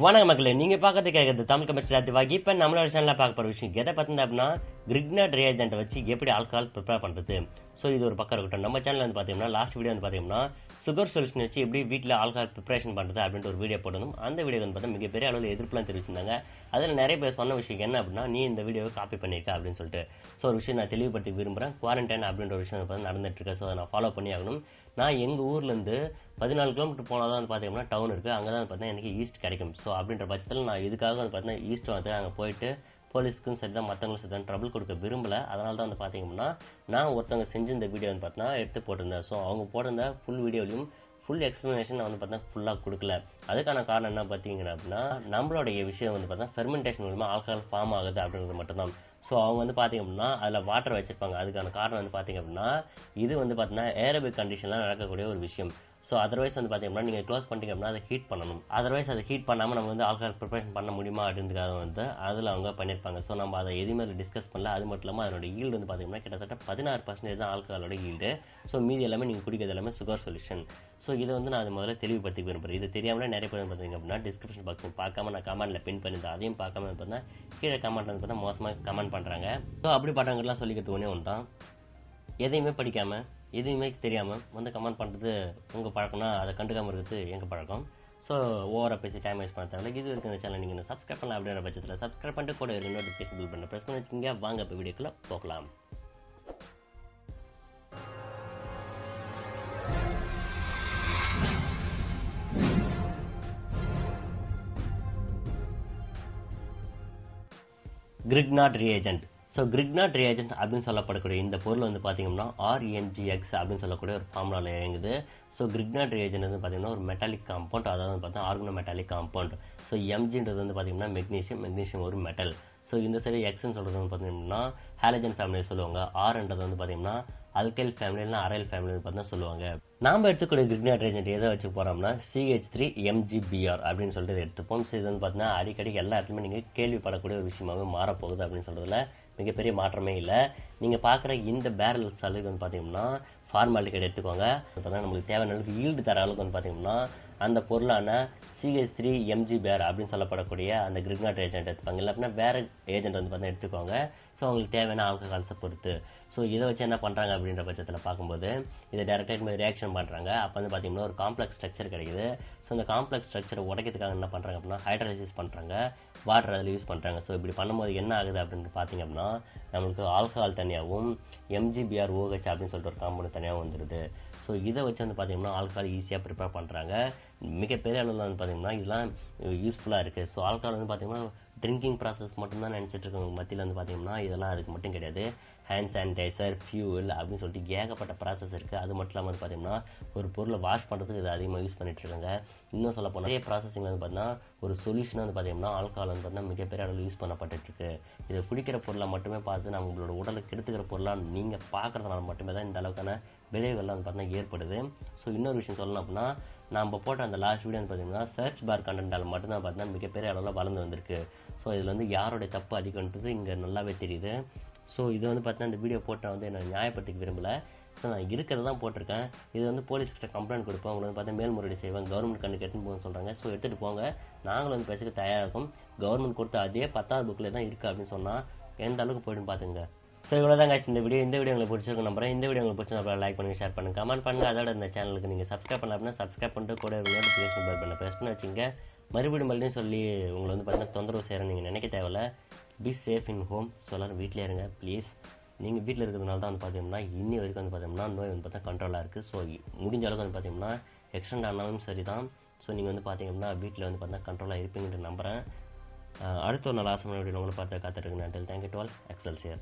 வணக்க மக்களே நீங்க பார்க்கறது கேட்கறது தமிழ் கமிஷன் ராத்திவாகி இப்ப நம்மளோட சேனலில் பார்க்க போற விஷயம் எதை பத்தின அப்படின்னா கிரிக்னட் ரியேஜென்ட் வச்சு எப்படி ஆல்கஹால் ப்ரிப்பேர் பண்றது. ஸோ இது ஒரு பக்கம் இருக்கட்டும். நம்ம சேனல் வந்து பாத்தீங்கன்னா லாஸ்ட் வீடியோ வந்து பாத்தீங்கன்னா சுகர் சொல்யூஷன் வச்சு எப்படி வீட்டில் ஆல்கஹால் ப்ரிப்பரேஷன் பண்றது அப்படின்ற ஒரு வீடியோ போடணும். அந்த வீடியோ வந்து பார்த்தா மிகப்பெரிய அளவில் எதிர்ப்புலாம் தெரிவிச்சிருந்தாங்க. அதில் நிறைய பேர் சொன்ன விஷயம் என்ன அப்படின்னா நீ இந்த வீடியோவை காப்பி பண்ணியிருக்க அப்படின்னு சொல்லிட்டு. ஸோ ஒரு விஷயம் நான் தெளிவுபடுத்தி விரும்புகிறேன் குவாரண்டைன் அப்படின்ற ஒரு விஷயம் வந்து நடந்துட்டு இருக்கேன் ஸோ அதை நான் ஃபாலோ பண்ணி ஆகணும். நான் எங்கள் ஊர்லேருந்து பதினாலு கிலோமீட்டர் போனால் தான் வந்து பார்த்தீங்கன்னா டவுன் இருக்குது அங்கே தான் பார்த்தீங்கன்னா எனக்கு ஈஸ்ட் கிடைக்கும். ஸோ அப்படின்ற பட்சத்தில் நான் இதுக்காக வந்து பார்த்தீங்கன்னா ஈஸ்ட் வந்து அங்கே போயிட்டு போலீஸ்க்கும் சரி தான் மற்றவங்களும் சரி தான் ட்ரபிள் கொடுக்க விரும்பலை. அதனால தான் வந்து பார்த்தீங்கன்னா நான் ஒருத்தவங்க செஞ்சு இந்த வீடியோ வந்து பார்த்தீங்கன்னா எடுத்து போட்டிருந்தேன். ஸோ அவங்க போட்டிருந்த ஃபுல் வீடியோலையும் ஃபுல் எக்ஸ்ப்ளனேஷன் நான் வந்து பார்த்தீங்கன்னா ஃபுல்லாக கொடுக்கல. அதுக்கான காரணம் என்ன பார்த்தீங்கன்னா அப்படின்னா நம்மளுடைய விஷயம் வந்து பார்த்தீங்கன்னா ஃபெர்மெண்டேஷன் மூலமாக ஆல்கஹால் ஃபார்ம் ஆகுது அப்படின்றது மட்டும்தான். ஸோ அவங்க வந்து பார்த்திங்க அப்படின்னா அதில் வாட்டர் வச்சிருப்பாங்க. அதுக்கான காரணம் வந்து பார்த்தீங்க அப்படின்னா இது வந்து பார்த்தீங்கன்னா ஏரபிக் கண்டிஷனில் நடக்கக்கூடிய ஒரு விஷயம். ஸோ அதர்வைஸ் வந்து பார்த்தீங்கன்னா நீங்கள் க்ளோஸ் பண்ணிட்டீங்க அப்படின்னா அதை ஹீட் பண்ணணும். அதர்வைஸ் அதை ஹீட் பண்ணாமல் நம்ம வந்து ஆல்கஹால் ப்ரிப்பரேஷன் பண்ண முடியுமா அப்படின்றதுக்காக வந்து அதில் அவங்க பண்ணியிருப்பாங்க. ஸோ நம்ம அதை எதுவுமே டிஸ்கஸ் பண்ணல. அது மட்டும் இல்லாமல் அதனோட ஈல்டு வந்து பார்த்தீங்கன்னா கிட்டத்தட்ட பதினாறு பர்சன்டேஜ் தான் ஆல்கஹாலோட ஈல்டு ஸோ மீதி எல்லாமே நீங்கள் குடிக்கிறது எல்லாமே சுகர் சொல்யூஷன் ஸோ இதை வந்து நான் அது முதல்ல தெளிவுபடுத்தி விரும்புகிறேன் இது தெரியாமல் நிறைய பேர் வந்து பார்த்தீங்க அப்படின்னா டிஸ்கிரிப்ஷன் பாக்ஸ் பார்க்காம நான் கமெண்ட்டில் பின் பண்ணியிருந்தேன். அதையும் பார்க்காம பார்த்தா கீழே கமெண்ட் வந்து பார்த்தா மோசமாக கமெண்ட் பண்ணுறாங்க ஸோ அப்படி பட்டவங்கலாம் சொல்லிக்கிறது ஒன்றே ஒன்று தான் எதையுமே படிக்காமல் எதுவுமே தெரியாமல் வந்து கமெண்ட் பண்ணுறது உங்கள் பழக்கம்னா அதை கண்டுக்காமல் இருக்கிறது எங்கள் பழக்கம். ஸோ ஓவராக பேசி டைம் வேஸ்ட் பண்ணுறதுனால இது வரைக்கும் இந்த சேனல் நீங்கள் சப்ஸ்கிரைப் பண்ணலாம் அப்படின்ற பட்சத்தில் சப்ஸ்கிரைப் பண்ணிட்டு கூட ஒரு நோட்டிஃபிகேஷன் பில் பண்ண ப்ரெஸ் பண்ணி வச்சுக்கிங்க. வாங்க இப்போ வீடியோக்குள்ளே போகலாம். Grignard reagent so Grignard reagent அப்படின்னு சொல்லப்படக்கூடிய இந்த பொருள் வந்து பார்த்தீங்கன்னா ஆர்என்ஜிஎக்ஸ் அப்படின்னு சொல்லக்கூடிய ஒரு ஃபார்முலாவில் இயங்குது. ஸோ கிரிக்னாட் ரியேஜென்ட் வந்து பார்த்தீங்கன்னா ஒரு மெட்டாலிக் காம்பவுண்ட் அதாவது வந்து பார்த்தா ஆர்கனோ மெட்டாலிக் காம்பவுண்ட் ஸோ எம்ஜின்றது வந்து பார்த்தீங்கன்னா மெக்னீஷியம் மெக்னீஷியம் ஒரு மெட்டல் ஸோ இந்த சைடு எக்ஸ்ன்னு சொல்கிறது வந்து பார்த்தீங்கன்னா ஹாலஜன் ஃபேமிலி சொல்லுவாங்க. ஆர்ன்றது வந்து பார்த்தீங்கன்னா அல்கைல் ஃபேமிலினா அரைல் ஃபேமிலி பார்த்தீங்கன்னா சொல்லுவாங்க. நாம் எடுத்துக்கூடிய கிரிக்னாட் ஏஜென்ட் எதை வச்சு போகிறோம்னா சிஹெச் த்ரீ எம்ஜிபிஆர் அப்படின்னு சொல்லிட்டு எடுத்துப்போம். ஸோ இது வந்து பார்த்தீங்கன்னா அடிக்கடி எல்லா இடத்துலையுமே நீங்கள் கேள்விப்படக்கூடிய ஒரு விஷயமாகவே மாறப்போகுது அப்படின்னு சொல்கிறதுல மிகப்பெரிய மாற்றமே இல்லை. நீங்கள் பார்க்குற இந்த பேரல் அளவுக்கு வந்து பார்த்தீங்கன்னா ஃபார்மாலிட்டி எடுத்துக்கோங்க. பார்த்தீங்கன்னா நம்மளுக்கு தேவையான அளவுக்கு ஈல்டு தர அளவுக்கு வந்து பார்த்தீங்கன்னா அந்த பொருளான சிஹெச் த்ரீ எம்ஜி பேர் அப்படின்னு சொல்லப்படக்கூடிய அந்த கிரிக்னாட் ஏஜென்ட் எடுத்துப்பாங்க. இல்லை அப்படின்னா வேற ஏஜென்ட் வந்து பார்த்தீங்கன்னா எடுத்துக்கோங்க. ஸோ அவங்களுக்கு தேவையான ஆல்கஹால்ஸை பொறுத்து ஸோ இதை வச்சு என்ன பண்ணுறாங்க அப்படின்ற பட்சத்தில் பார்க்கும்போது இதை டேரெக்டாக மாதிரி ரியாக்ஷன் பண்ணுறாங்க அப்போ வந்து பார்த்தீங்கன்னா ஒரு காம்ப்ளெக்ஸ் ஸ்ட்ரக்சர் கிடைக்குது. ஸோ அந்த காம்ப்ளெக்ஸ் ஸ்ட்ரக்சரை உடைக்கிறதுக்காக என்ன பண்ணுறாங்க அப்படின்னா ஹைட்ரலைசிஸ் பண்ணுறாங்க வாட்டர் அதில் யூஸ் பண்ணுறாங்க ஸோ இப்படி பண்ணும்போது என்ன ஆகுது அப்படின்னு பார்த்தீங்க அப்படின்னா நம்மளுக்கு ஆல்கஹால் தனியாகவும் எம்ஜிபிஆர் ஓஹெச் அப்படின்னு சொல்லிட்டு ஒரு காம்பவுண்ட் தனியாகவும் வந்துடுது ஸோ இதை வச்சு வந்து பார்த்திங்கன்னா ஆல்கஹால் ஈஸியாக ப்ரிப்பேர் பண்ணுறாங்க மிகப்பெரிய அளவில் வந்து பார்த்தீங்கன்னா இதெல்லாம் யூஸ்ஃபுல்லாக இருக்குது ஸோ ஆல்கஹால் வந்து பார்த்தீங்கன்னா ட்ரிங்கிங் ப்ராசஸ் மட்டும்தான் நினச்சிட்டு இருக்கவங்க மத்தியில் வந்து பார்த்திங்கன்னா இதெல்லாம் அதுக்கு மட்டும் கிடையாது. ஹேண்ட் சானிடைசர் ஃபியூல் அப்படின்னு சொல்லிட்டு ஏகப்பட்ட ப்ராசஸ் இருக்குது அது மட்டும் இல்லாமல் வந்து பார்த்தீங்கன்னா ஒரு பொருளை வாஷ் பண்ணுறதுக்கு இது அதிகமாக யூஸ் பண்ணிட்டுருக்காங்க இன்னும் சொல்ல போனால் நிறைய ப்ராசஸிங் வந்து பார்த்தீங்கன்னா ஒரு சொல்யூஷனாக வந்து பார்த்தீங்கன்னா ஆல்கஹால் வந்து பார்த்தீங்கன்னா மிகப்பெரிய அளவில் யூஸ் பண்ணப்பட்டுருக்கு இதை குடிக்கிற பொருளை மட்டுமே பார்த்து நம்ம உங்களோட உடலுக்கு கெடுத்துக்கிற பொருளாக நீங்கள் பார்க்கறதுனால மட்டுமே தான் இந்த அளவுக்கான விளைவுகள்லாம் வந்து பார்த்தீங்கன்னா ஏற்படுது. ஸோ இன்னொரு விஷயம் சொல்லணும் அப்படின்னா நம்ம போட்ட அந்த லாஸ்ட் வீடியோ பார்த்தீங்கன்னா சர்ச் பார் கண்டென்ட்டால் மட்டும்தான் பார்த்தீங்கன்னா மிகப்பெரிய அளவில் வளர்ந்து வந்திருக்கு. ஸோ இதில் வந்து யாருடைய தப்பு அதிகன்றது இங்கே நல்லாவே தெரியுது. ஸோ இது வந்து பார்த்தீங்கன்னா இந்த வீடியோ போட்டால் வந்து என்ன நியாயப்படுத்திக்க விரும்பலை. ஸோ நான் இருக்கிறது தான் போட்டிருக்கேன். இது வந்து போலீஸ்கிட்ட கம்ப்ளைண்ட் கொடுப்போம். அவங்க வந்து பார்த்தா மேல்முறையீடு செய்வாங்க கவர்மெண்ட் கண்ணுக்கு எடுத்துன்னு போகணும்னு சொல்கிறாங்க ஸோ எடுத்துகிட்டு போங்க. நாங்களும் வந்து பேசுகிற தயாராக இருக்கும். கவர்மெண்ட் கொடுத்த அதே பத்தாவது புக்கில் தான் இருக்குது அப்படின்னு சொன்னால் எந்த அளவுக்கு போயிடும் பார்த்துங்க ஸோ இவ்வளோ தான் காய்ச்சி இந்த வீடியோ இந்த வீடியோ உங்களுக்கு பிடிச்சிருக்கும் நம்புறேன். இந்த வீடியோ உங்களுக்கு பிடிச்சிருந்தா லைக் பண்ணுங்கள் ஷேர் பண்ணுங்கள் கமெண்ட் பண்ணுங்கள் அதோட இந்த சேனலுக்கு நீங்கள் சப்ஸ்கிரைப் பண்ணலாம் அப்படின்னா சப்ஸ்கிரைப் பண்ணிட்டு கூட நோட்டிஃபிகேஷன் பெல் பண்ண ப்ரெஸ் பண்ணி வச்சுங்க மறுபடியும் மறுபடியும் சொல்லி உங்களை வந்து பார்த்தீங்கன்னா தொந்தரவு செய்கிறேன் நீங்கள் நினைக்க தேவையில்ல. Be safe in home so எல்லாரும் வீட்டிலே இருங்க ப்ளீஸ் நீங்கள் வீட்டில் இருக்கிறதுனால தான் வந்து பார்த்தீங்கன்னா இன்னி வரைக்கும் வந்து பார்த்தீங்கன்னா நோய் வந்து பார்த்தா கண்ட்ரோலாக இருக்குது ஸோ முடிஞ்ச அளவுக்கு வந்து பார்த்தீங்கன்னா எக்ஸ்டெண்ட் ஆனாலும் சரி தான் ஸோ நீங்கள் வந்து பார்த்தீங்கன்னா வீட்டில் வந்து பார்த்தா கண்ட்ரோலாக இருப்பீங்கன்னு நம்புகிறேன் அடுத்த ஒரு நல்ல ஆசை வீடியோ உங்களை பார்த்து காத்துட்டு இருக்கேன் தேங்க்யூ டுவெல் எக்ஸல் சேர்